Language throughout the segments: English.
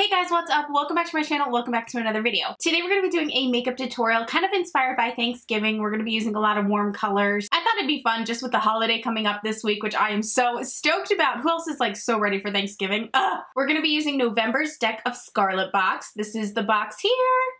Hey guys, what's up? Welcome back to my channel. Welcome back to another video. Today we're going to be doing a makeup tutorial kind of inspired by Thanksgiving. We're going to be using a lot of warm colors. I thought it'd be fun just with the holiday coming up this week, which I am so stoked about. Who else is like so ready for Thanksgiving? Ugh. We're going to be using November's Deck of Scarlet box. This is the box here.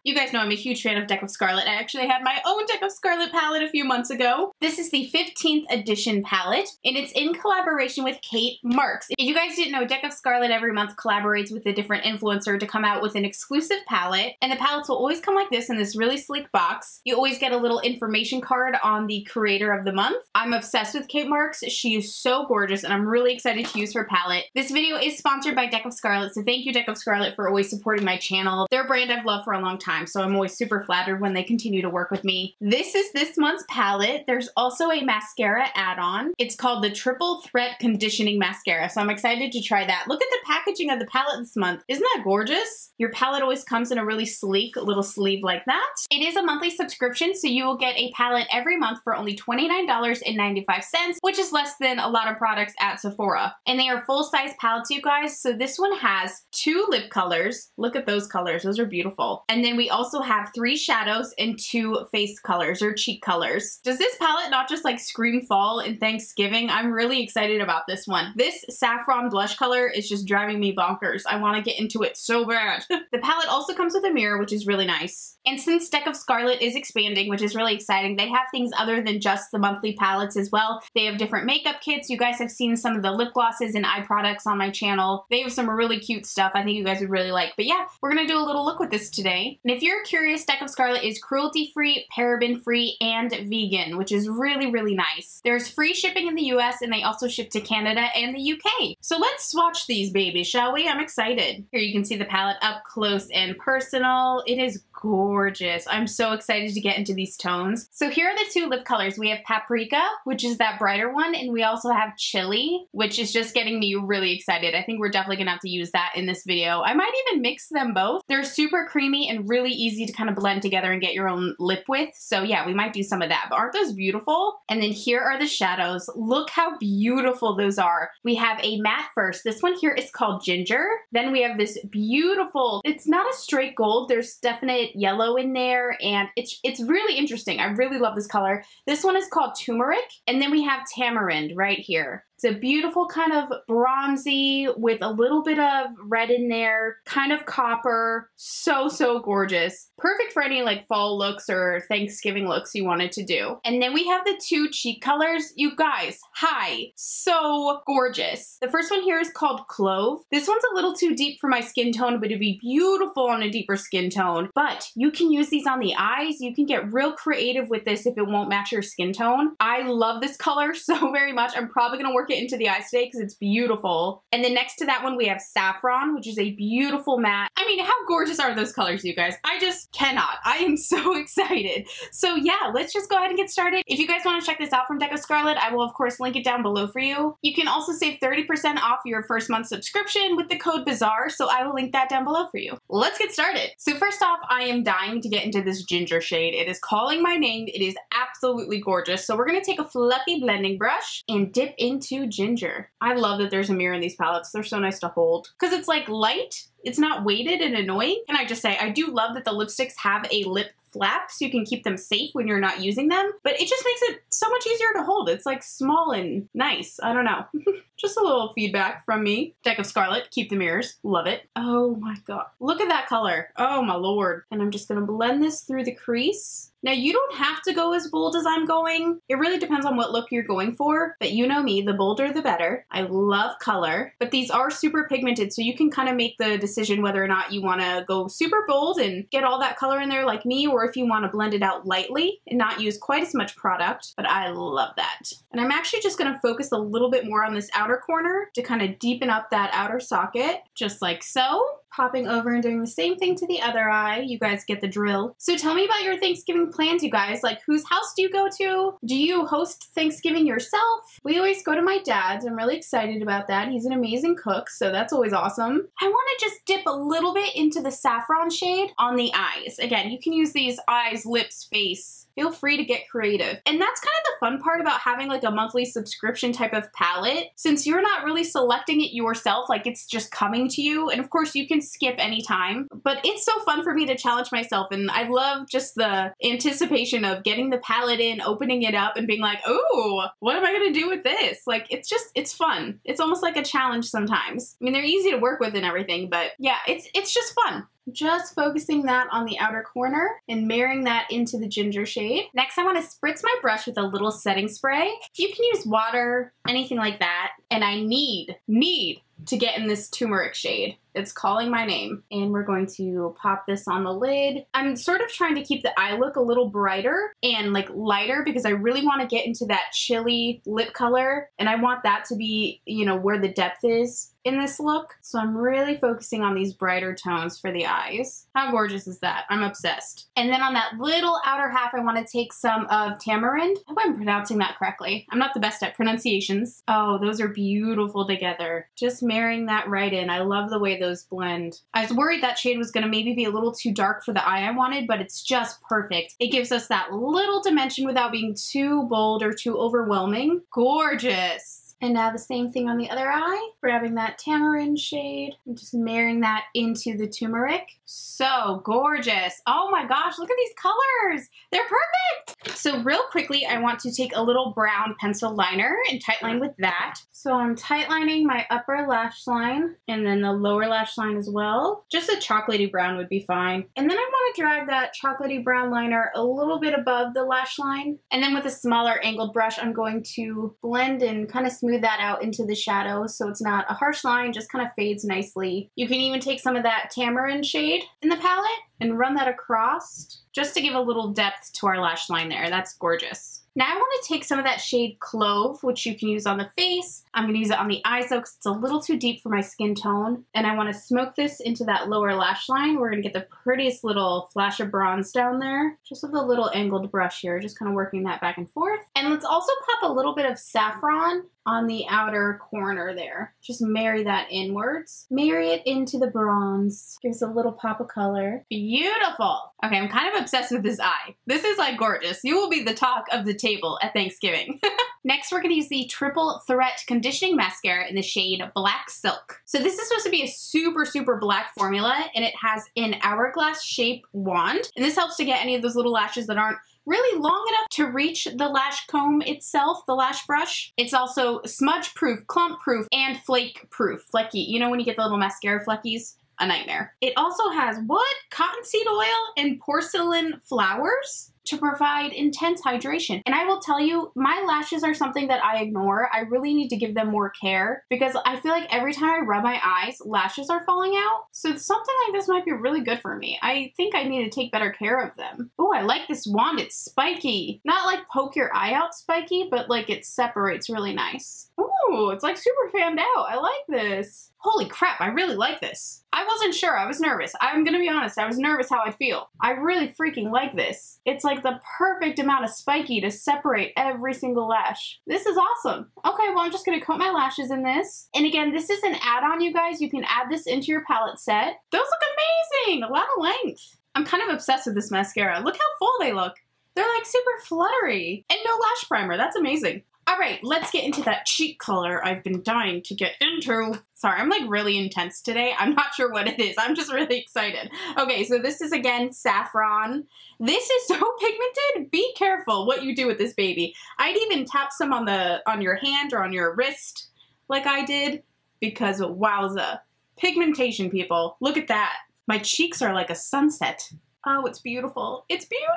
You guys know I'm a huge fan of Deck of Scarlet. I actually had my own Deck of Scarlet palette a few months ago. This is the 15th edition palette, and it's in collaboration with Kate Marks. If you guys didn't know, Deck of Scarlet every month collaborates with a different influencer to come out with an exclusive palette, and the palettes will always come like this in this really sleek box. You always get a little information card on the creator of the month. I'm obsessed with Kate Marks. She is so gorgeous, and I'm really excited to use her palette. This video is sponsored by Deck of Scarlet, so thank you, Deck of Scarlet, for always supporting my channel. They're a brand I've loved for a long time time, so I'm always super flattered when they continue to work with me. This is this month's palette. There's also a mascara add-on. It's called the Triple Threat Conditioning Mascara, so I'm excited to try that. Look at the packaging of the palette this month. Isn't that gorgeous? Your palette always comes in a really sleek little sleeve like that. It is a monthly subscription, so you will get a palette every month for only $29.95, which is less than a lot of products at Sephora. And they are full-size palettes, you guys, so this one has two lip colors. Look at those colors. Those are beautiful. And then we also have three shadows and two face colors or cheek colors. Does this palette not just like scream fall and Thanksgiving? I'm really excited about this one. This saffron blush color is just driving me bonkers. I want to get into it so bad. the palette also comes with a mirror, which is really nice. And since Deck of Scarlet is expanding, which is really exciting, they have things other than just the monthly palettes as well. They have different makeup kits. You guys have seen some of the lip glosses and eye products on my channel. They have some really cute stuff I think you guys would really like. But yeah, we're going to do a little look with this today. And if you're curious, Deck of Scarlet is cruelty-free, paraben-free, and vegan, which is really, really nice. There's free shipping in the US, and they also ship to Canada and the UK. So let's swatch these babies, shall we? I'm excited. Here you can see the palette up close and personal. It is gorgeous. I'm so excited to get into these tones. So here are the two lip colors. We have Paprika, which is that brighter one, and we also have Chili, which is just getting me really excited. I think we're definitely gonna have to use that in this video. I might even mix them both. They're super creamy and really easy to kind of blend together and get your own lip with. So yeah, we might do some of that. But aren't those beautiful? And then here are the shadows. Look how beautiful those are. We have a matte first. This one here is called Ginger. Then we have this beautiful, it's not a straight gold. There's definite yellow in there and it's, it's really interesting. I really love this color. This one is called Turmeric. And then we have Tamarind right here. It's a beautiful kind of bronzy with a little bit of red in there, kind of copper. So, so gorgeous. Perfect for any like fall looks or Thanksgiving looks you wanted to do. And then we have the two cheek colors. You guys, hi. So gorgeous. The first one here is called Clove. This one's a little too deep for my skin tone, but it'd be beautiful on a deeper skin tone. But you can use these on the eyes. You can get real creative with this if it won't match your skin tone. I love this color so very much. I'm probably gonna work it into the eyes today because it's beautiful. And then next to that one, we have Saffron, which is a beautiful matte. I mean, how gorgeous are those colors, you guys? I just cannot. I am so excited. So yeah, let's just go ahead and get started. If you guys want to check this out from Deck of Scarlet, I will of course link it down below for you. You can also save 30% off your first month subscription with the code BAZAAR, so I will link that down below for you. Let's get started. So first off, I am dying to get into this ginger shade. It is calling my name. It is absolutely gorgeous. So we're to take a fluffy blending brush and dip into ginger. I love that there's a mirror in these palettes. They're so nice to hold because it's like light it's not weighted and annoying. Can I just say, I do love that the lipsticks have a lip flap so you can keep them safe when you're not using them, but it just makes it so much easier to hold. It's like small and nice. I don't know. just a little feedback from me. Deck of Scarlet, keep the mirrors. Love it. Oh my god. Look at that color. Oh my lord. And I'm just gonna blend this through the crease now you don't have to go as bold as I'm going. It really depends on what look you're going for, but you know me, the bolder the better. I love color, but these are super pigmented, so you can kind of make the decision whether or not you want to go super bold and get all that color in there like me, or if you want to blend it out lightly and not use quite as much product, but I love that. And I'm actually just going to focus a little bit more on this outer corner to kind of deepen up that outer socket, just like so popping over and doing the same thing to the other eye. You guys get the drill. So tell me about your Thanksgiving plans, you guys. Like, whose house do you go to? Do you host Thanksgiving yourself? We always go to my dad's. I'm really excited about that. He's an amazing cook, so that's always awesome. I want to just dip a little bit into the saffron shade on the eyes. Again, you can use these eyes, lips, face, feel free to get creative. And that's kind of the fun part about having like a monthly subscription type of palette, since you're not really selecting it yourself, like it's just coming to you. And of course you can skip anytime, but it's so fun for me to challenge myself. And I love just the anticipation of getting the palette in, opening it up and being like, oh, what am I gonna do with this? Like it's just, it's fun. It's almost like a challenge sometimes. I mean, they're easy to work with and everything, but yeah, it's, it's just fun. Just focusing that on the outer corner and marrying that into the ginger shade. Next, I want to spritz my brush with a little setting spray. You can use water, anything like that. And I need, need to get in this turmeric shade. It's calling my name. And we're going to pop this on the lid. I'm sort of trying to keep the eye look a little brighter and like lighter because I really want to get into that chili lip color. And I want that to be, you know, where the depth is in this look. So I'm really focusing on these brighter tones for the eyes. How gorgeous is that? I'm obsessed. And then on that little outer half, I want to take some of tamarind. I hope I'm pronouncing that correctly. I'm not the best at pronunciations. Oh, those are beautiful together. Just marrying that right in. I love the way those blend. I was worried that shade was going to maybe be a little too dark for the eye I wanted, but it's just perfect. It gives us that little dimension without being too bold or too overwhelming. Gorgeous. And now the same thing on the other eye, grabbing that tamarind shade and just marrying that into the turmeric. So gorgeous. Oh my gosh, look at these colors. They're perfect. So real quickly, I want to take a little brown pencil liner and tightline with that. So I'm tightlining my upper lash line and then the lower lash line as well. Just a chocolatey brown would be fine. And then I want to drag that chocolatey brown liner a little bit above the lash line. And then with a smaller angled brush, I'm going to blend and kind of smooth smooth that out into the shadow so it's not a harsh line, just kind of fades nicely. You can even take some of that tamarind shade in the palette and run that across just to give a little depth to our lash line there. That's gorgeous. Now I want to take some of that shade Clove, which you can use on the face. I'm going to use it on the eyes though because it's a little too deep for my skin tone. And I want to smoke this into that lower lash line. We're going to get the prettiest little flash of bronze down there. Just with a little angled brush here, just kind of working that back and forth. And let's also pop a little bit of saffron on the outer corner there. Just marry that inwards. Marry it into the bronze. Gives a little pop of color. Okay, I'm kind of obsessed with this eye. This is like gorgeous. You will be the talk of the table at Thanksgiving. Next, we're to use the Triple Threat Conditioning Mascara in the shade Black Silk. So this is supposed to be a super, super black formula, and it has an hourglass shape wand. And this helps to get any of those little lashes that aren't really long enough to reach the lash comb itself, the lash brush. It's also smudge proof, clump proof, and flake proof. Flecky, you know when you get the little mascara fleckies? A nightmare. It also has what? Cottonseed oil and porcelain flowers? To provide intense hydration. And I will tell you, my lashes are something that I ignore. I really need to give them more care because I feel like every time I rub my eyes, lashes are falling out. So something like this might be really good for me. I think I need to take better care of them. Oh, I like this wand. It's spiky. Not like poke your eye out spiky, but like it separates really nice. Ooh, it's like super fanned out. I like this holy crap, I really like this. I wasn't sure, I was nervous. I'm gonna be honest, I was nervous how I'd feel. I really freaking like this. It's like the perfect amount of spiky to separate every single lash. This is awesome. Okay, well I'm just gonna coat my lashes in this. And again, this is an add-on, you guys. You can add this into your palette set. Those look amazing, a lot of length. I'm kind of obsessed with this mascara. Look how full they look. They're like super fluttery. And no lash primer, that's amazing. All right, let's get into that cheek color I've been dying to get into. Sorry, I'm like really intense today. I'm not sure what it is. I'm just really excited. Okay, so this is again saffron. This is so pigmented. Be careful what you do with this baby. I'd even tap some on the on your hand or on your wrist like I did because wowza. Pigmentation, people. Look at that. My cheeks are like a sunset. Oh, it's beautiful. It's beautiful.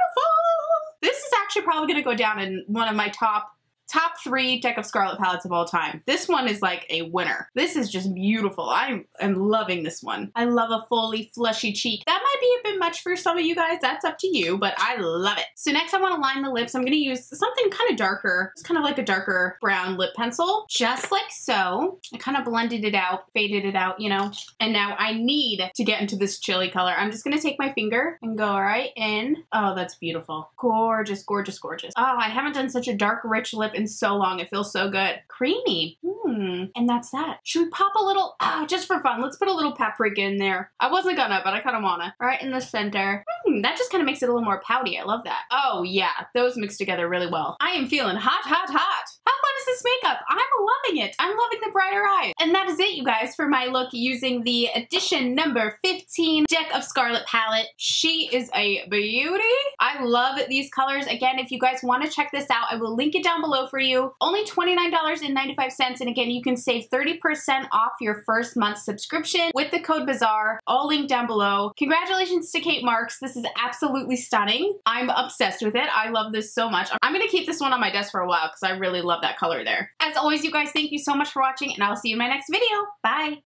This is actually probably going to go down in one of my top top three Deck of Scarlet palettes of all time. This one is like a winner. This is just beautiful. I am loving this one. I love a fully fleshy cheek. That might be a bit much for some of you guys. That's up to you, but I love it. So next I want to line the lips. I'm going to use something kind of darker. It's kind of like a darker brown lip pencil, just like so. I kind of blended it out, faded it out, you know. And now I need to get into this chili color. I'm just going to take my finger and go right in. Oh, that's beautiful. Gorgeous, gorgeous, gorgeous. Oh, I haven't done such a dark, rich lip in so long. It feels so good. Creamy. Hmm. And that's that. Should we pop a little, ah, just for fun, let's put a little paprika in there. I wasn't gonna, but I kind of wanna. All right. right in the center. Hmm, that just kind of makes it a little more pouty. I love that. Oh yeah, those mix together really well. I am feeling hot, hot, hot. This makeup? I'm loving it. I'm loving the brighter eyes. And that is it, you guys, for my look using the edition number 15 Deck of Scarlet palette. She is a beauty. I love these colors. Again, if you guys want to check this out, I will link it down below for you. Only $29.95. And again, you can save 30% off your first month subscription with the code BAZAAR. All linked down below. Congratulations to Kate Marks. This is absolutely stunning. I'm obsessed with it. I love this so much. I'm going to keep this one on my desk for a while because I really love that color there. As always, you guys, thank you so much for watching and I'll see you in my next video. Bye!